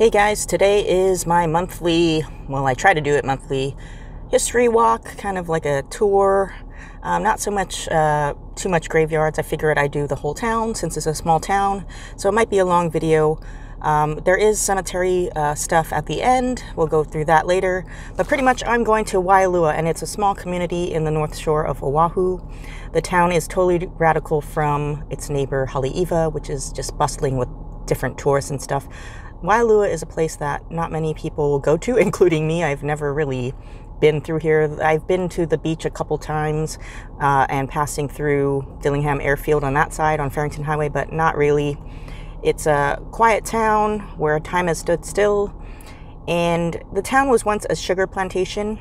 Hey guys, today is my monthly, well, I try to do it monthly, history walk, kind of like a tour. Um, not so much, uh, too much graveyards. I figured I'd do the whole town since it's a small town. So it might be a long video. Um, there is cemetery uh, stuff at the end. We'll go through that later. But pretty much I'm going to Waialua and it's a small community in the north shore of Oahu. The town is totally radical from its neighbor Haleiwa, which is just bustling with different tourists and stuff. Waialua is a place that not many people go to, including me. I've never really been through here. I've been to the beach a couple times uh, and passing through Dillingham Airfield on that side on Farrington Highway, but not really. It's a quiet town where time has stood still. And the town was once a sugar plantation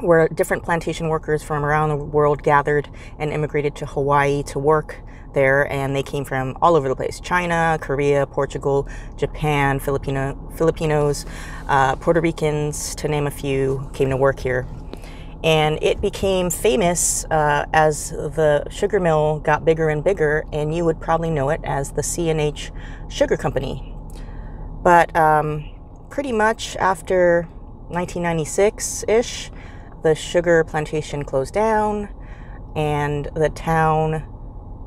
where different plantation workers from around the world gathered and immigrated to Hawaii to work there and they came from all over the place China, Korea, Portugal, Japan, Filipino, Filipinos, uh, Puerto Ricans, to name a few, came to work here. And it became famous uh, as the sugar mill got bigger and bigger, and you would probably know it as the C&H Sugar Company. But um, pretty much after 1996 ish, the sugar plantation closed down, and the town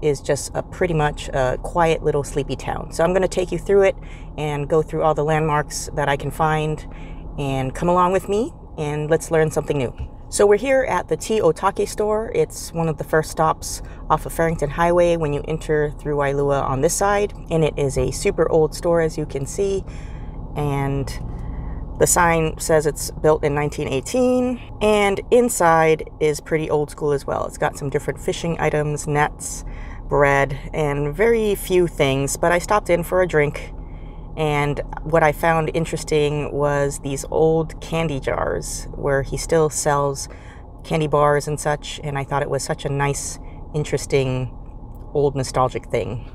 is just a pretty much a quiet little sleepy town. So I'm going to take you through it and go through all the landmarks that I can find and come along with me and let's learn something new. So we're here at the T Otake store. It's one of the first stops off of Farrington Highway when you enter through Waialua on this side. And it is a super old store as you can see. And the sign says it's built in 1918. And inside is pretty old school as well. It's got some different fishing items, nets, bread, and very few things, but I stopped in for a drink. And what I found interesting was these old candy jars where he still sells candy bars and such. And I thought it was such a nice, interesting, old nostalgic thing.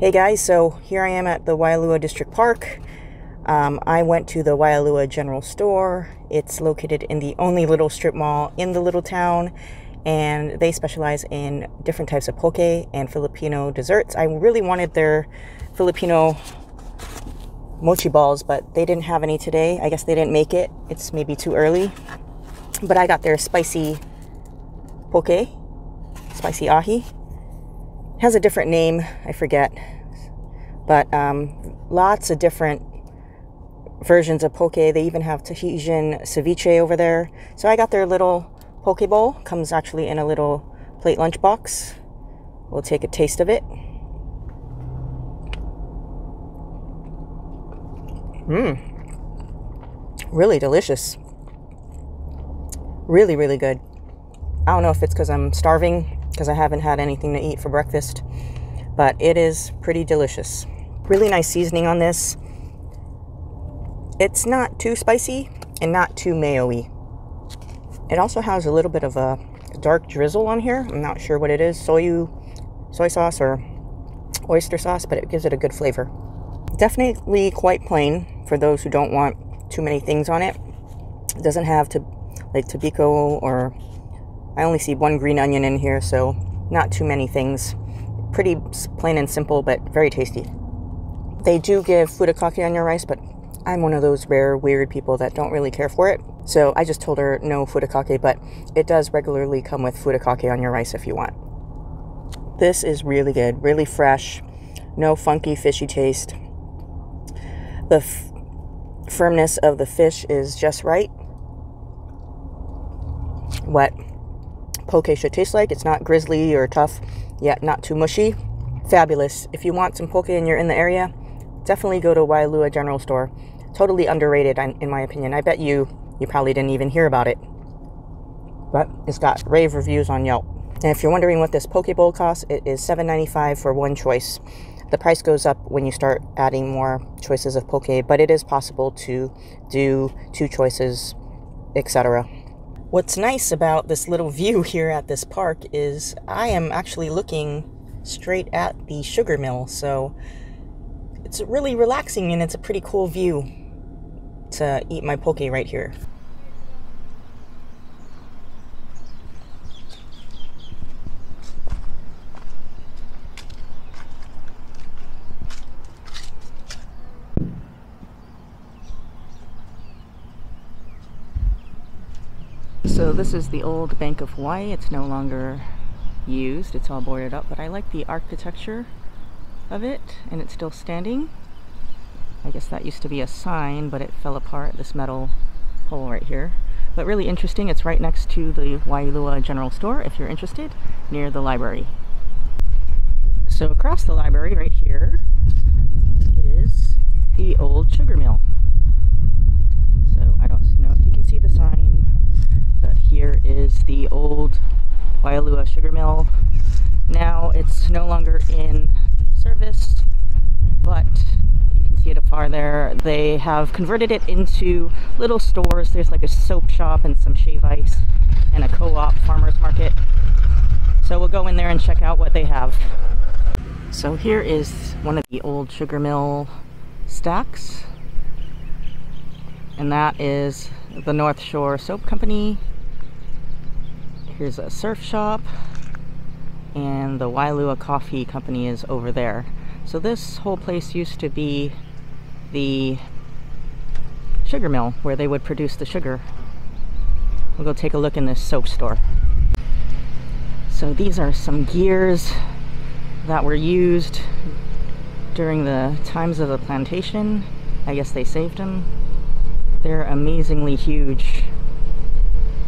Hey guys, so here I am at the Waialua District Park. Um, I went to the Waialua General Store. It's located in the only little strip mall in the little town and they specialize in different types of poke and Filipino desserts. I really wanted their Filipino mochi balls, but they didn't have any today. I guess they didn't make it. It's maybe too early. But I got their spicy poke, spicy ahi. It has a different name, I forget. But um, lots of different versions of poke. They even have Tahitian ceviche over there. So I got their little poke bowl comes actually in a little plate lunch box. We'll take a taste of it. Mmm. Really delicious. Really, really good. I don't know if it's because I'm starving, because I haven't had anything to eat for breakfast, but it is pretty delicious. Really nice seasoning on this. It's not too spicy and not too mayo-y. It also has a little bit of a dark drizzle on here. I'm not sure what it is, soy, soy sauce or oyster sauce, but it gives it a good flavor. Definitely quite plain for those who don't want too many things on it. It doesn't have to like tobiko or I only see one green onion in here, so not too many things. Pretty plain and simple, but very tasty. They do give furikake on your rice, but I'm one of those rare, weird people that don't really care for it. So I just told her no furikake, but it does regularly come with furikake on your rice if you want. This is really good, really fresh, no funky, fishy taste. The firmness of the fish is just right. what poke should taste like. It's not grizzly or tough, yet not too mushy. Fabulous. If you want some poke and you're in the area, definitely go to Waialua General Store. Totally underrated, in my opinion. I bet you you probably didn't even hear about it. But it's got rave reviews on Yelp. And if you're wondering what this poke bowl costs, it is $7.95 for one choice. The price goes up when you start adding more choices of poke, but it is possible to do two choices, etc. What's nice about this little view here at this park is I am actually looking straight at the sugar mill, so it's really relaxing and it's a pretty cool view to eat my poke right here. So this is the old Bank of Hawaii. It's no longer used. It's all boarded up, but I like the architecture of it and it's still standing. I guess that used to be a sign, but it fell apart, this metal pole right here. But really interesting, it's right next to the Waialua General Store, if you're interested, near the library. So across the library right here is the old sugar mill. So I don't know if you can see the sign but here is the old Waialua sugar mill. Now it's no longer in service, but afar there. They have converted it into little stores. There's like a soap shop and some shave ice and a co-op farmer's market. So we'll go in there and check out what they have. So here is one of the old sugar mill stacks. And that is the North Shore Soap Company Here's a surf shop and the Waialua Coffee Company is over there. So this whole place used to be the sugar mill where they would produce the sugar. We'll go take a look in this soap store. So these are some gears that were used during the times of the plantation. I guess they saved them. They're amazingly huge.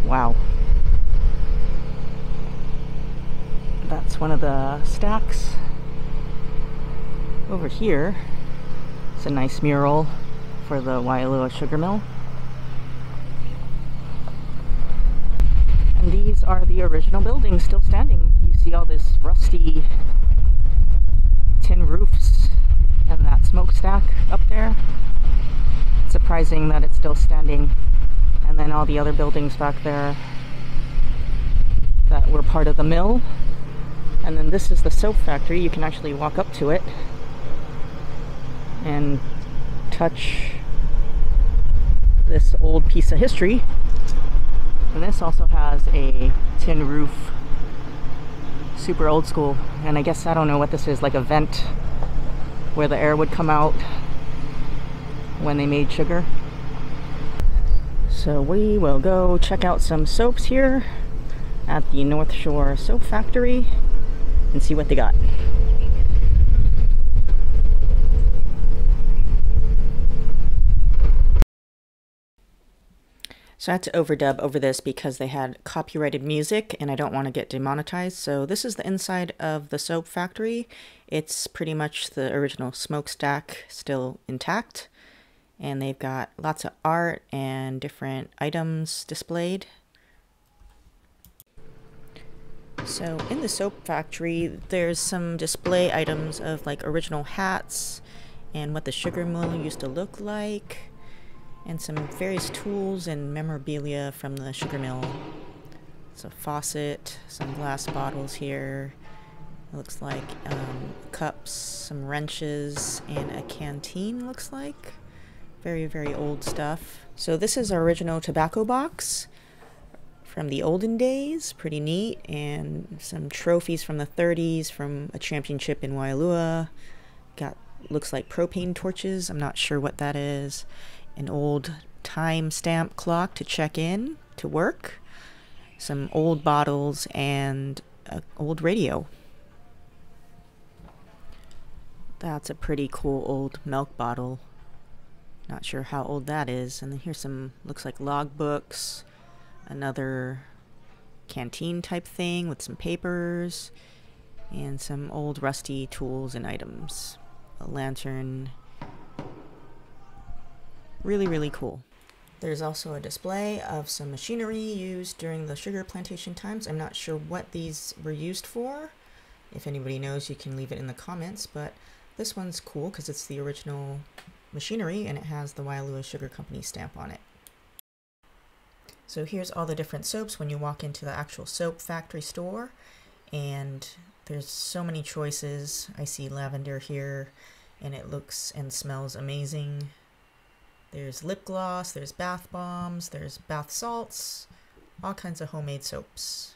Wow. that's one of the stacks. Over here, it's a nice mural for the Waialua Sugar Mill. And these are the original buildings still standing. You see all this rusty tin roofs and that smokestack up there. It's surprising that it's still standing. And then all the other buildings back there that were part of the mill and then this is the soap factory. You can actually walk up to it and touch this old piece of history. And this also has a tin roof, super old school. And I guess, I don't know what this is, like a vent where the air would come out when they made sugar. So we will go check out some soaps here at the North Shore Soap Factory and see what they got. So I had to overdub over this because they had copyrighted music and I don't want to get demonetized. So this is the inside of the soap factory. It's pretty much the original smokestack still intact. And they've got lots of art and different items displayed So in the soap factory, there's some display items of like original hats and what the sugar mill used to look like and some various tools and memorabilia from the sugar mill. A faucet, some glass bottles here. It looks like um, cups, some wrenches, and a canteen looks like. Very, very old stuff. So this is our original tobacco box from the olden days, pretty neat, and some trophies from the 30s from a championship in Waialua. Got looks like propane torches. I'm not sure what that is. An old time stamp clock to check in to work. Some old bottles and an old radio. That's a pretty cool old milk bottle. Not sure how old that is. And then here's some, looks like log books, another canteen type thing with some papers and some old rusty tools and items. A lantern. Really, really cool. There's also a display of some machinery used during the sugar plantation times. I'm not sure what these were used for. If anybody knows, you can leave it in the comments, but this one's cool because it's the original machinery and it has the Waialua Sugar Company stamp on it. So here's all the different soaps when you walk into the actual soap factory store and there's so many choices. I see lavender here and it looks and smells amazing. There's lip gloss, there's bath bombs, there's bath salts, all kinds of homemade soaps.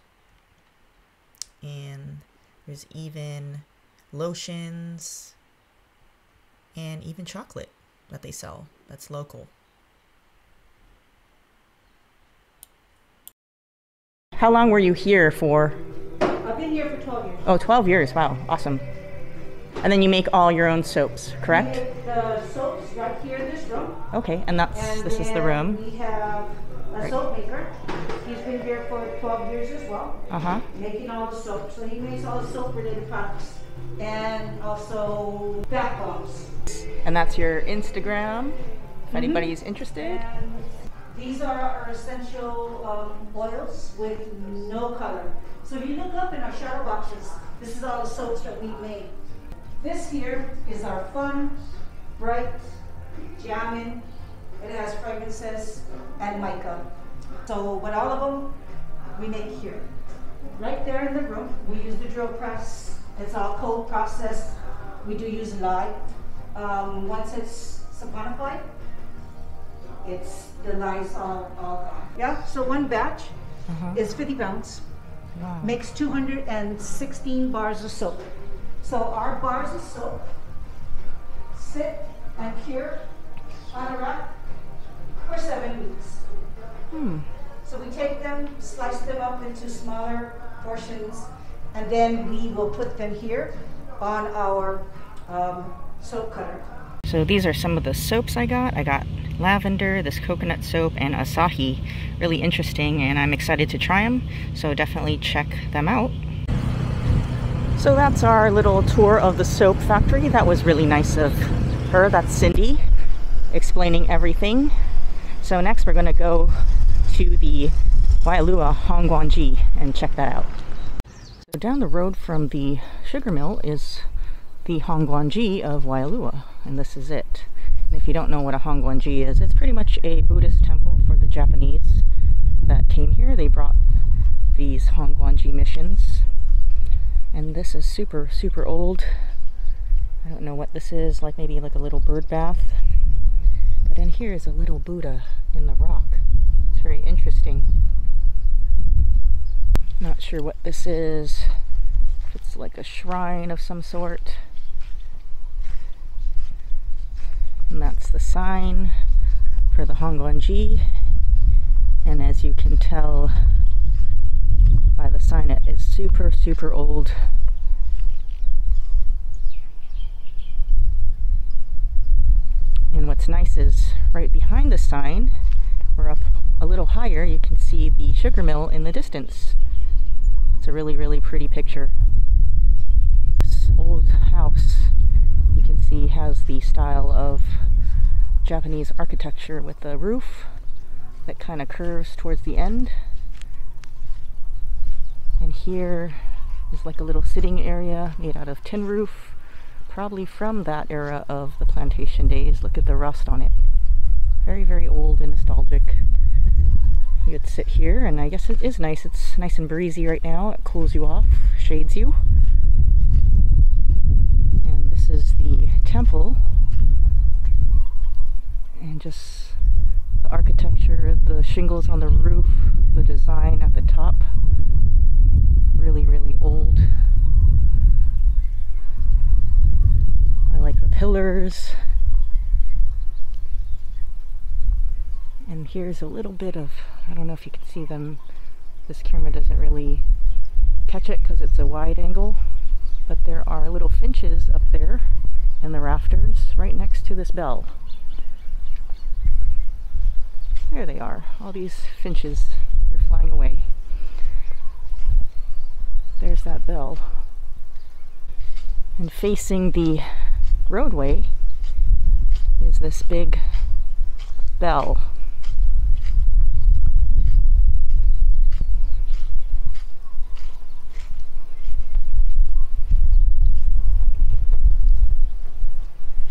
And there's even lotions and even chocolate that they sell that's local. How long were you here for? I've been here for 12 years. Oh, 12 years. Wow, awesome. And then you make all your own soaps, correct? We make the soaps right here in this room. Okay, and that's And this is the room. We have a Right. soap maker. He's been here for 12 years as well, Uh-huh. making all the soap. So he makes all the soap related products and also bath bombs. And that's your Instagram if Mm-hmm. anybody's interested. And these are our essential um, oils with no color. So if you look up in our shadow boxes, this is all the soaps that we made. This here is our fun, bright, jamming. It has fragrances and mica. So, but all of them we make here. Right there in the room, we use the drill press. It's all cold processed. We do use lye. Um, once it's saponified, it's the lies all, all gone. Yeah, so one batch Uh-huh. is 50 pounds, Wow. makes 216 bars of soap. So our bars of soap sit and cure on a rack for seven weeks. Hmm. So we take them, slice them up into smaller portions, and then we will put them here on our um, soap cutter. So these are some of the soaps I got. I got lavender, this coconut soap, and Asahi. Really interesting, and I'm excited to try them. So definitely check them out. So that's our little tour of the soap factory. That was really nice of her. That's Cindy explaining everything. So next we're going to go to the Waialua Hongwanji and check that out. So down the road from the sugar mill is the Hongwanji of Waialua, and this is it. And if you don't know what a Hongwanji is, it's pretty much a Buddhist temple for the Japanese that came here. They brought these Hongwanji missions. And this is super, super old. I don't know what this is, like maybe like a little bird bath. But in here is a little Buddha in the rock. It's very interesting. Not sure what this is. If it's like a shrine of some sort. And that's the sign for the Hongwanji. And as you can tell by the sign, it is super, super old. And what's nice is right behind the sign, we're up a little higher, you can see the sugar mill in the distance. It's a really, really pretty picture. This old house, you can see, has the style of Japanese architecture with the roof that kind of curves towards the end. And here is like a little sitting area made out of tin roof, probably from that era of the plantation days. Look at the rust on it. Very, very old and nostalgic. You would sit here, and I guess it is nice. It's nice and breezy right now. It cools you off, shades you. And this is the temple. And just the architecture, the shingles on the roof, the design at the top. Really, really old. I like the pillars. And here's a little bit of, I don't know if you can see them. This camera doesn't really catch it because it's a wide angle. But there are little finches up there in the rafters right next to this bell. There they are, all these finches. They're flying away. There's that bell. And facing the roadway is this big bell.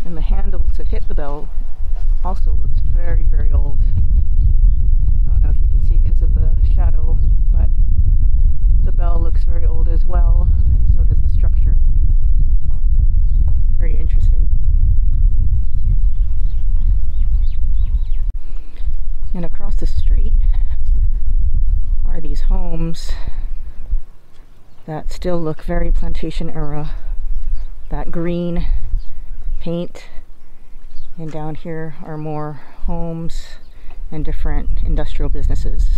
And the handle to hit the bell also looks very, very old. I don't know if you can see because of the shadow, but the bell looks very old as well, and so does the structure. Very interesting. And across the street are these homes that still look very plantation era. That green paint and down here are more homes and different industrial businesses.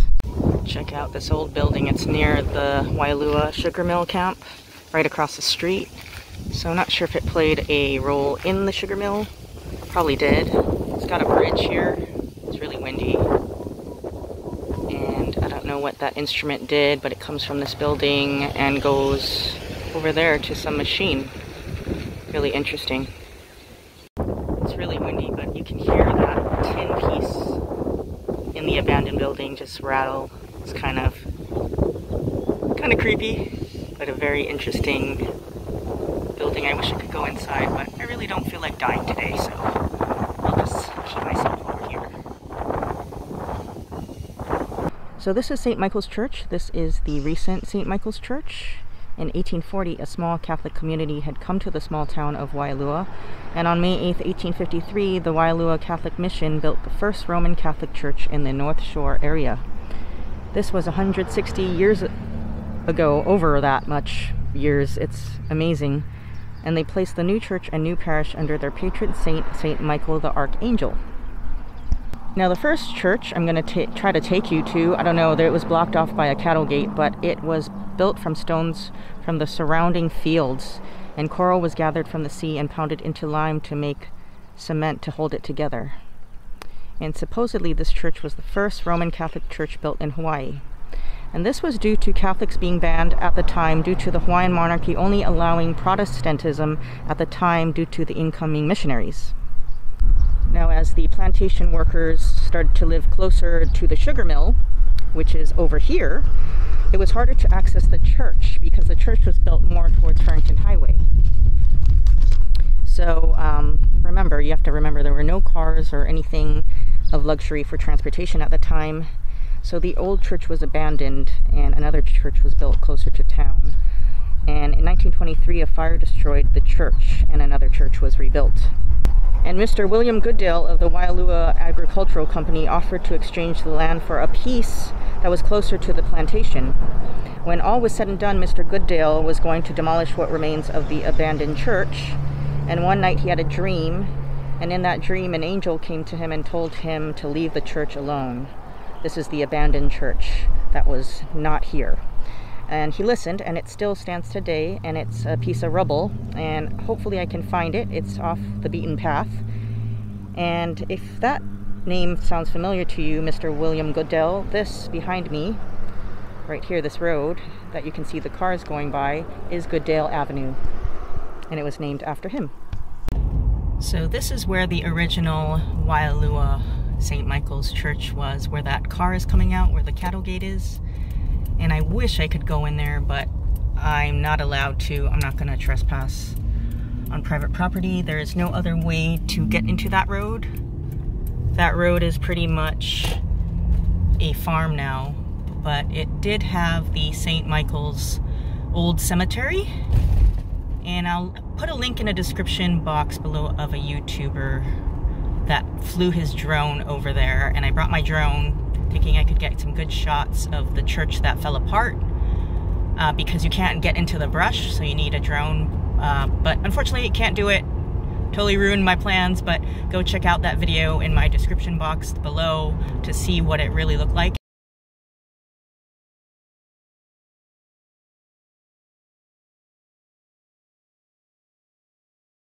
Check out this old building. It's near the Waialua Sugar Mill camp, right across the street. So I'm not sure if it played a role in the sugar mill. Probably did. It's got a bridge here. It's really windy. And I don't know what that instrument did, but it comes from this building and goes over there to some machine. Really interesting It's really windy, but you can hear that tin piece in the abandoned building just rattle. It's kind of kind of creepy, but a very interesting building. I wish I could go inside, but I really don't feel like dying today, so I'll just keep myself over here. So this is St. Michael's Church. This is the recent St. Michael's Church. In 1840, a small Catholic community had come to the small town of Waialua, and on May 8, 1853, the Waialua Catholic Mission built the first Roman Catholic church in the North Shore area. This was 160 years ago, over that much years. It's amazing. And they placed the new church and new parish under their patron saint, Saint Michael the Archangel. Now the first church I'm going to try to take you to, I don't know, it was blocked off by a cattle gate, but it was built from stones from the surrounding fields, and coral was gathered from the sea and pounded into lime to make cement to hold it together. And supposedly this church was the first Roman Catholic church built in Hawaii. And this was due to Catholics being banned at the time due to the Hawaiian monarchy only allowing Protestantism at the time due to the incoming missionaries. Now, as the plantation workers started to live closer to the sugar mill, which is over here, it was harder to access the church because the church was built more towards Farrington Highway. So um, remember, you have to remember there were no cars or anything of luxury for transportation at the time. So the old church was abandoned and another church was built closer to town. And in 1923, a fire destroyed the church and another church was rebuilt and Mr. William Goodale of the Waialua Agricultural Company offered to exchange the land for a piece that was closer to the plantation. When all was said and done, Mr. Goodale was going to demolish what remains of the abandoned church, and one night he had a dream, and in that dream an angel came to him and told him to leave the church alone. This is the abandoned church that was not here and he listened and it still stands today and it's a piece of rubble and hopefully I can find it it's off the beaten path and if that name sounds familiar to you Mr. William Goodale this behind me right here this road that you can see the cars going by is Goodale Avenue and it was named after him so this is where the original Waialua St. Michael's Church was where that car is coming out where the cattle gate is and I wish I could go in there, but I'm not allowed to. I'm not going to trespass on private property. There is no other way to get into that road. That road is pretty much a farm now, but it did have the St. Michael's old cemetery. And I'll put a link in a description box below of a YouTuber that flew his drone over there. And I brought my drone thinking I could get some good shots of the church that fell apart uh, because you can't get into the brush, so you need a drone. Uh, but unfortunately, can't do it. Totally ruined my plans, but go check out that video in my description box below to see what it really looked like.